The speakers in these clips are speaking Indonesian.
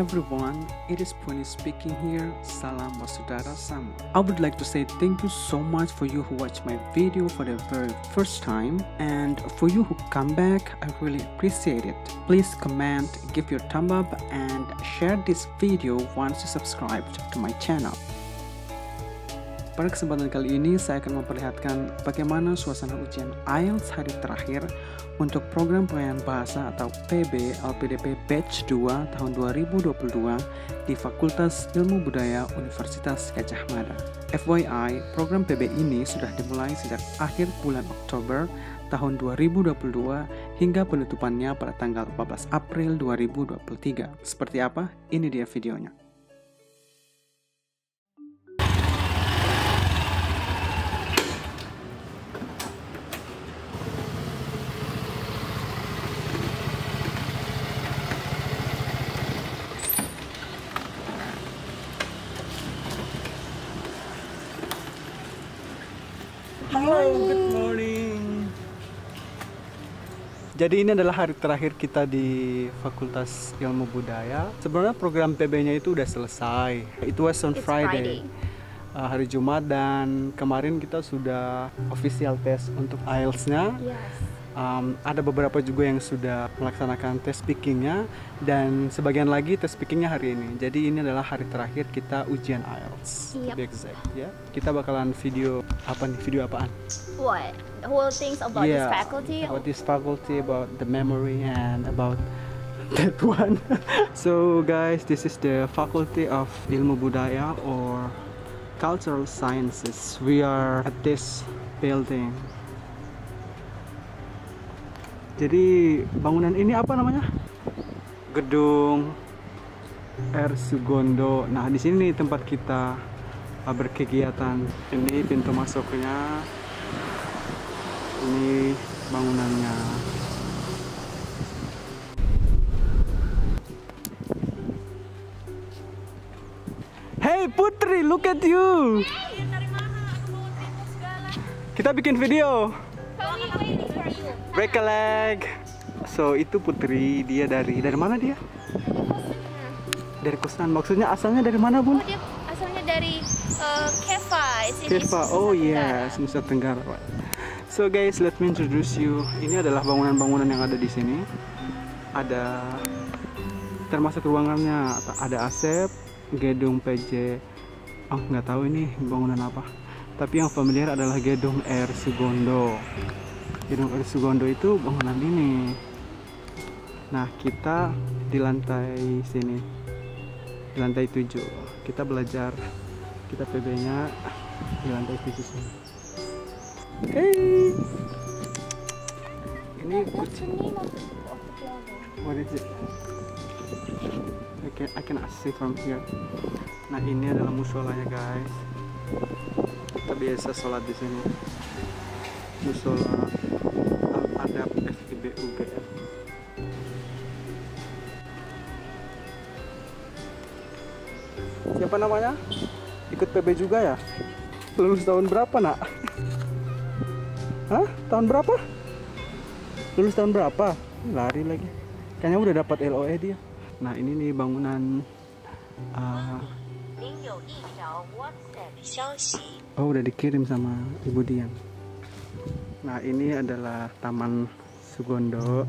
everyone? It is Puni speaking here. Salam Wasudara Sama. I would like to say thank you so much for you who watched my video for the very first time and for you who come back, I really appreciate it. Please comment, give your thumb up and share this video once you subscribed to my channel. Pada kesempatan kali ini saya akan memperlihatkan bagaimana suasana ujian IELTS hari terakhir untuk program pengayaan bahasa atau PB LPDP Batch 2 tahun 2022 di Fakultas Ilmu Budaya Universitas Gajah Mada. FYI, program PB ini sudah dimulai sejak akhir bulan Oktober tahun 2022 hingga penutupannya pada tanggal 14 April 2023. Seperti apa? Ini dia videonya. Jadi ini adalah hari terakhir kita di Fakultas Ilmu Budaya. Sebenarnya program PB-nya itu udah selesai. Itu was on It's Friday. Friday. Uh, hari Jumat dan kemarin kita sudah official test untuk IELTS-nya. Yes. Um, ada beberapa juga yang sudah melaksanakan tes speakingnya dan sebagian lagi tes speakingnya hari ini. Jadi ini adalah hari terakhir kita ujian IELTS. To Yep. be exact, ya. Kita bakalan video apa nih? Video apaan? What? The whole things about Yeah, this faculty? About this faculty, about the memory, and about that one. so, guys, this is the Faculty of Ilmu Budaya or Cultural Sciences. We are at this building. Jadi bangunan ini apa namanya? Gedung R Sugondo. Nah, di sini tempat kita berkegiatan. Ini pintu masuknya ini bangunannya Hey Putri, look at you. Kita bikin video. Break a leg. So itu Putri, dia dari dari mana dia? Dari Kosan. Maksudnya asalnya dari mana bun? Oh, dia asalnya dari uh, Keva. It's in Keva. Oh yes, Nusa Tenggara. So guys, let me introduce you. Ini adalah bangunan-bangunan yang ada di sini. Ada termasuk ruangannya ada asep, gedung PJ. Oh nggak tahu ini bangunan apa. Tapi yang familiar adalah gedung R Sugondo. Gedung R Sugondo itu bangunan ini. Nah kita di lantai sini, di lantai 7 kita belajar kita PB-nya di lantai 7 sini. Hey, ini building? What is it? I can I can see from here. Nah ini adalah musolanya guys. Kita biasa sholat di sini. Musola Al Adab FIB UGM. Siapa namanya? Ikut PB juga ya? Lulus tahun berapa, Nak? Hah? Tahun berapa? Lulus tahun berapa? Lari lagi. Kayaknya udah dapat LOE dia. Nah, ini nih bangunan uh, Oh, udah dikirim sama Ibu Dian. Nah, ini adalah Taman Sugondo.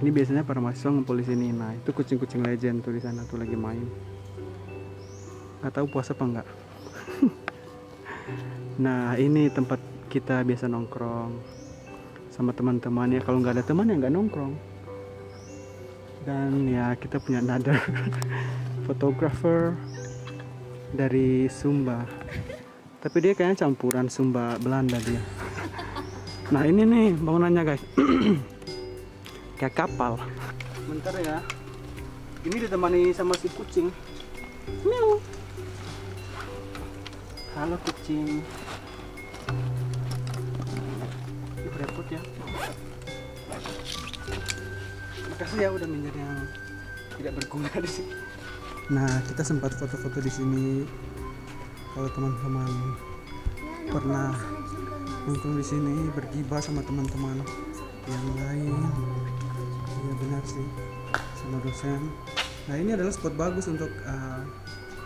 Ini biasanya para mahasiswa ngumpul di sini. Nah, itu kucing-kucing legend tuh di sana tuh lagi main. Gak tahu puasa apa enggak nah ini tempat kita biasa nongkrong sama teman-teman ya. Kalau nggak ada teman ya nggak nongkrong. Dan ya kita punya another photographer dari Sumba Tapi dia kayaknya campuran Sumba Belanda dia. Nah ini nih bangunannya guys. Kayak kapal. Bentar ya. Ini ditemani sama si kucing. Miau. Halo kucing. Ih, repot ya. Makasih ya udah menjadi yang tidak berguna di sini. Nah, kita sempat foto-foto di sini. Kalau teman-teman pernah nongkrong di sini bergibah sama teman-teman yang lain. Iya benar sih, sama dosen. Nah ini adalah spot bagus untuk uh,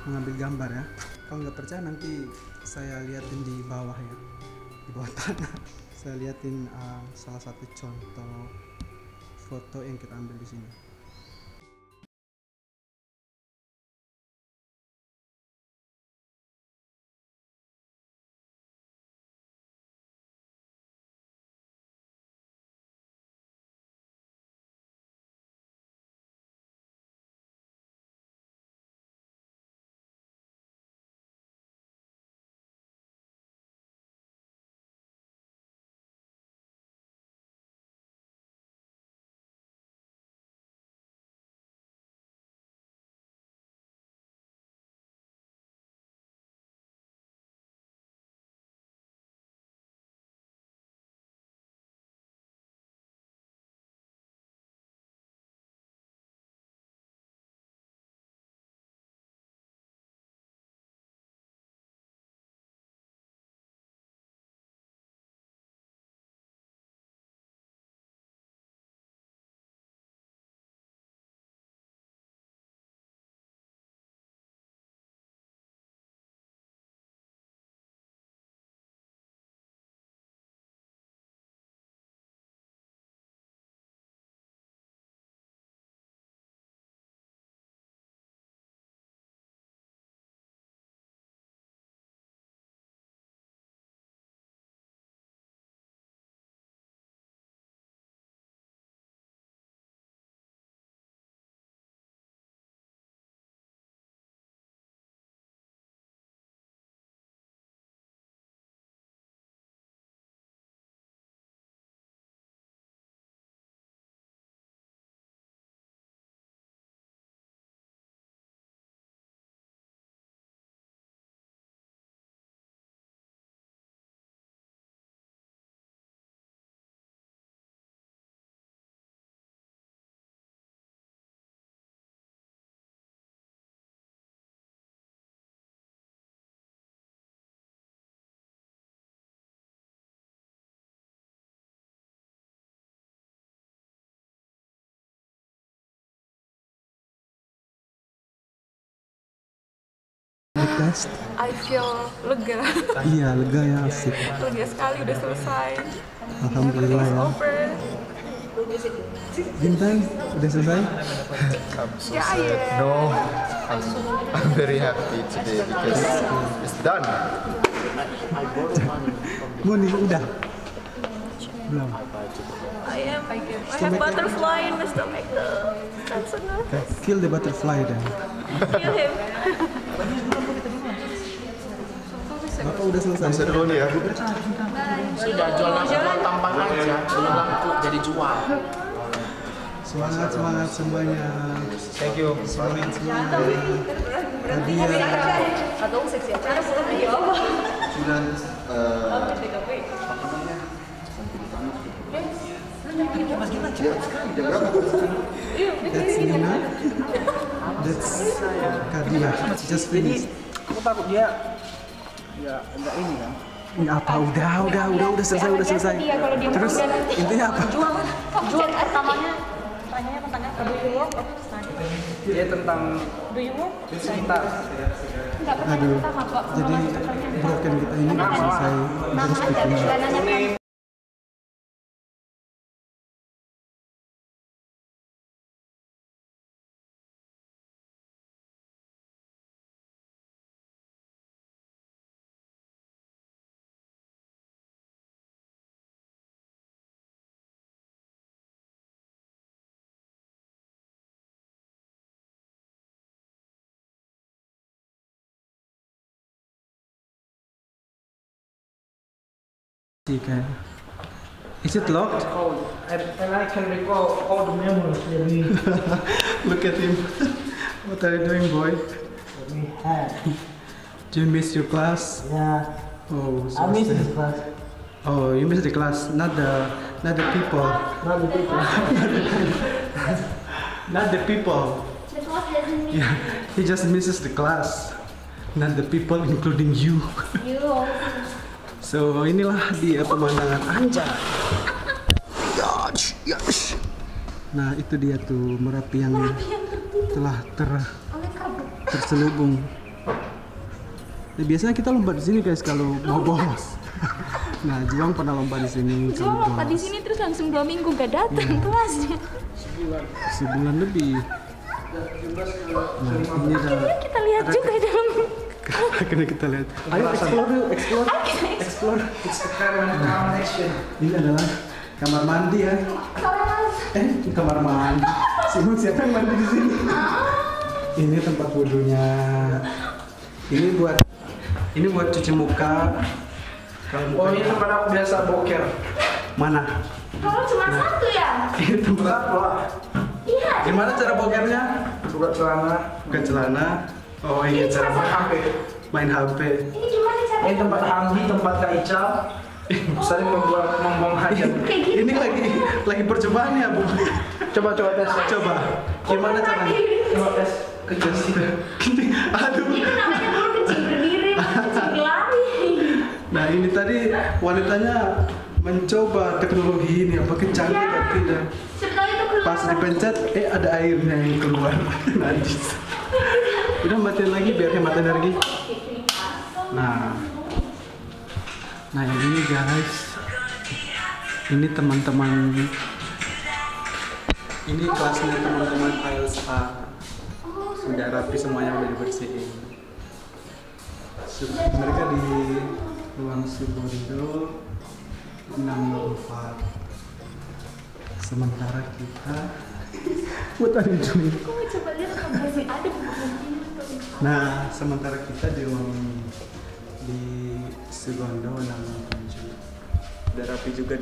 mengambil gambar ya. Kalau nggak percaya nanti saya liatin di bawah ya, di bawah tanah. Saya liatin uh, salah satu contoh foto yang kita ambil di sini. Best. I feel lega, Iya lega ya asik. lega sekali udah selesai. Alhamdulillah ya. Over. Bintang udah selesai? Ya yeah. No, I'm, I'm very happy today because it's done. Moni udah. Belum. I am. I have butterfly in my stomach. I'm so nervous. Kill the butterfly then. Kill him. Bapak udah selesai. Bisa dulu nih ya. Sudah jual jual tampang aja, belum laku jadi jual. Semangat semangat semuanya. Thank you. Semangat semuanya. Hadiah. Dan That's Nina. That's Kadia. Just finished. Aku takut dia ya enggak ini kan. Ini apa? Udah, udah, udah, udah selesai, udah selesai. Terus intinya apa? Jual pertamanya tanyanya tentang apa? Do you work? Dia tentang Do you work? cinta. Enggak pernah. Jadi broken kita ini selesai. Terus Nama bikin. dan. Is it locked? And, and I can recall all the memories that we, Look at him. what are you doing, boy? we had. Do you miss your class? Yeah, Oh, so I miss sad. this class. Oh, you miss the class, not the, not the people, Not the people. not the people. Yeah, he just misses the class, not the people, including you. So inilah dia pemandangan Anja. Yash, yash. Nah itu dia tuh merapi yang telah ter terselubung. Nah, biasanya kita lompat di sini guys kalau mau bolos. Nah, Juang pernah lompat di sini. Kalau lompat di sini terus langsung dua minggu gak datang kelasnya. sebulan lebih. Nah, ini ada Kita lihat juga dalam akhirnya kita lihat. Ayo explore yuk, explore. Explore. It's connection. Ini adalah kamar mandi ya. Eh, kamar mandi. Simon siapa yang mandi di sini? Ini tempat wudhunya. Ini buat ini buat cuci muka. Kalau Oh, muka ini tempat aku biasa boker. mana? Kalau cuma satu ya? Ini tempat. Wah, Gimana cara bokernya? buka celana, Buka celana. Oh iya cara main HP. main HP. Ini gimana cara? Ini tempat Hamdi, tempat Kak Ical. Sering membuang membuang hajat. Ini lagi lagi percobaan ya, Bu. Coba coba tes. Coba. Gimana caranya? Coba tes. Gini, Aduh. Namanya kecil berdiri, kecil berlari. Nah ini tadi wanitanya mencoba teknologi ini apa canggih atau tidak. Sebenarnya itu keluar. Pas dipencet, eh ada airnya yang keluar. Najis. Udah matiin lagi biar hemat energi. Nah, nah ini guys, ini teman-teman, ini kelasnya teman-teman IELTS A. Sudah rapi semuanya udah dibersihin. Mereka di ruang Subondo 604 sementara kita what are you doing? Coba lihat kabar sih ada Nah, sementara kita di ruang di Subondo 607 udah rapi juga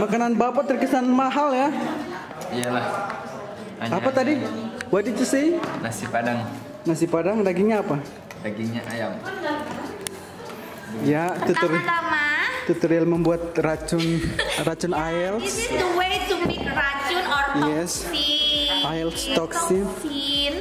Makanan Bapak terkesan mahal ya. Iyalah. Hanya Apa tadi? What did you say? Nasi padang, Nasi padang dagingnya apa? dagingnya ayam. Ya, tutorial tutorial membuat racun racun this IELTS. is the way to make racun or Yes. toxin. IELTS toxin. Toxin.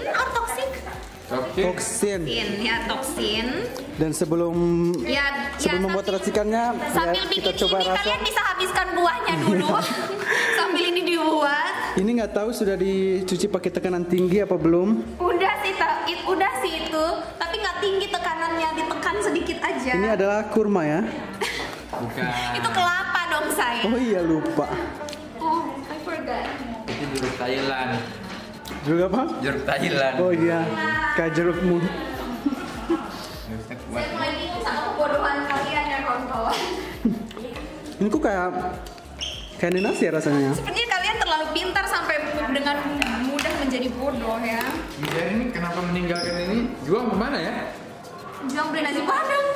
Toksin. Toxin, ya toksin. Dan sebelum Ya, sebelum ya, membuat sambil- racikannya Sambil ya, kita bikin coba ini rasa. kalian bisa habiskan buahnya dulu. sambil ini dibuat. Ini nggak tahu sudah dicuci pakai tekanan tinggi apa belum? Udah sih, ta- it- udah sih itu. Tapi nggak tinggi tekanannya, ditekan sedikit aja. Ini adalah kurma ya. Bukan. Itu kelapa dong saya. Oh iya lupa. Oh, I forgot. Itu jeruk Thailand. Juga apa? Jeruk Thailand. Oh iya, kayak jerukmu. Saya bingung sama kebodohan kalian ya kawan-kawan. Ini kok kayak kayak ini nasi ya rasanya. Sepertinya kalian terlalu pintar sampai dengan mudah menjadi bodoh ya. Dia ini kenapa meninggalkan ini? Juang ke mana ya? Jangan beli nasi padang.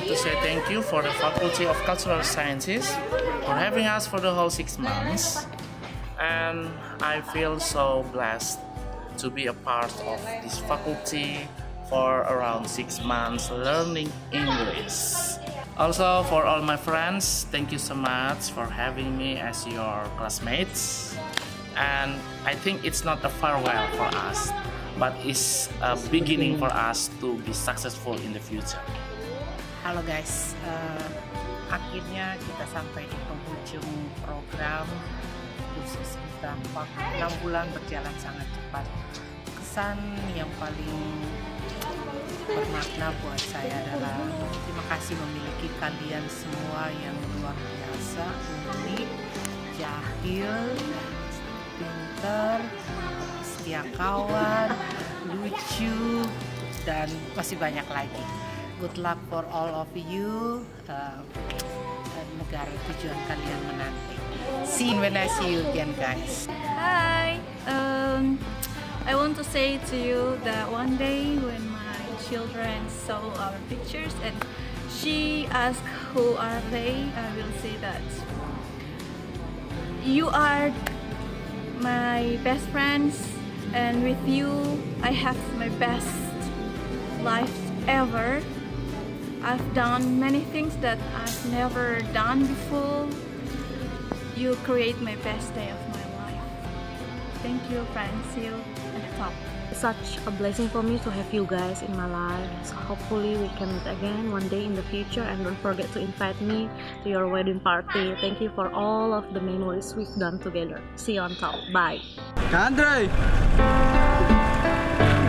To say thank you for the Faculty of Cultural Sciences for having us for the whole six months. And I feel so blessed to be a part of this faculty for around six months learning English. Also, for all my friends, thank you so much for having me as your classmates. And I think it's not a farewell for us, but it's a beginning for us to be successful in the future. Halo guys, eh, akhirnya kita sampai di penghujung program khusus kita 6 bulan berjalan sangat cepat. Kesan yang paling bermakna buat saya adalah terima kasih memiliki kalian semua yang luar biasa, unik, jahil, pinter, setia kawan, lucu, dan masih banyak lagi. Good luck for all of you. uh, negara tujuan kalian menanti. See you when I see you again, guys. Hi. Um, I want to say to you that one day when my children saw our pictures and she asked who are they, I will say that you are my best friends and with you I have my best life ever. I've done many things that I've never done before. You create my best day of my life. Thank you, friends. See you at the top. such a blessing for me to have you guys in my life. So hopefully we can meet again one day in the future and don't forget to invite me to your wedding party. Thank you for all of the memories we've done together. See you on top. Bye. Andre!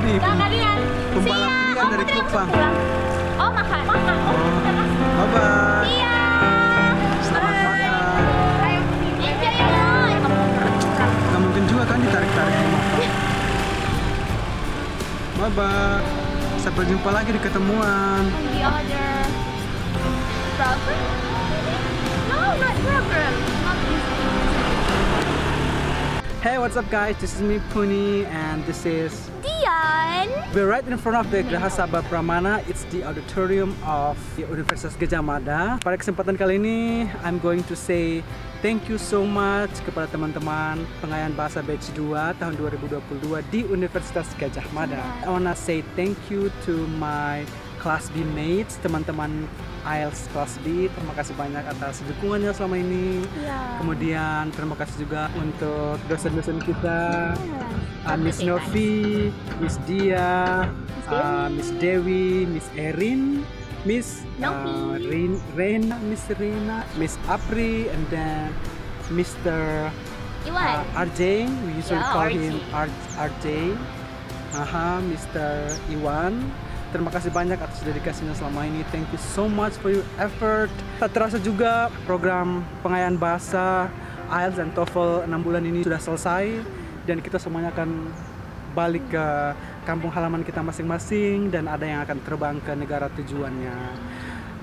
Ini kalian. pembalap pilihan dari klub Bang. Bye bye. Iya. Selamat makan. Gak mungkin juga kan. Bye bye. Sampai jumpa lagi di ketemuan. The other program? No, not program. Not this. Hey, what's up guys? This is me Puni and this is Dian. We're right in front of the Graha Sabha Pramana. The auditorium of Universitas Gajah Mada. Pada kesempatan kali ini, I'm going to say thank you so much kepada teman-teman pengayaan bahasa batch 2 tahun 2022 di Universitas Gajah Mada. I wanna say thank you to my class B mates, teman-teman IELTS kelas B. Terima kasih banyak atas dukungannya selama ini. Kemudian terima kasih juga untuk dosen-dosen kita, uh, Miss Novi, Miss Dia, uh, Miss Dewi, Miss Erin, Miss uh, Rin, Rena, Miss Rena, Miss Apri, and then Mr. Iwan. Uh, RJ. We usually Yeah, call RJ. him R- RJ. Aha, Mr. Iwan. Terima kasih banyak atas dedikasinya selama ini. Thank you so much for your effort. Tak terasa juga program pengayaan bahasa IELTS dan TOEFL 6 bulan ini sudah selesai dan kita semuanya akan balik ke kampung halaman kita masing-masing dan ada yang akan terbang ke negara tujuannya.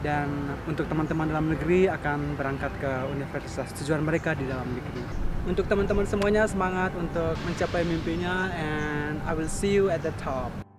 Dan untuk teman-teman dalam negeri akan berangkat ke universitas tujuan mereka di dalam negeri. Untuk teman-teman semuanya semangat untuk mencapai mimpinya and I will see you at the top.